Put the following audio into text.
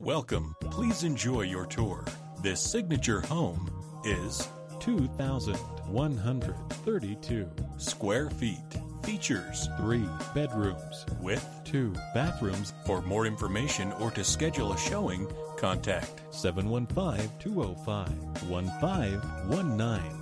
Welcome. Please enjoy your tour. This signature home is 2,132 square feet. Features three bedrooms with two bathrooms. For more information or to schedule a showing, contact 715 205 1519.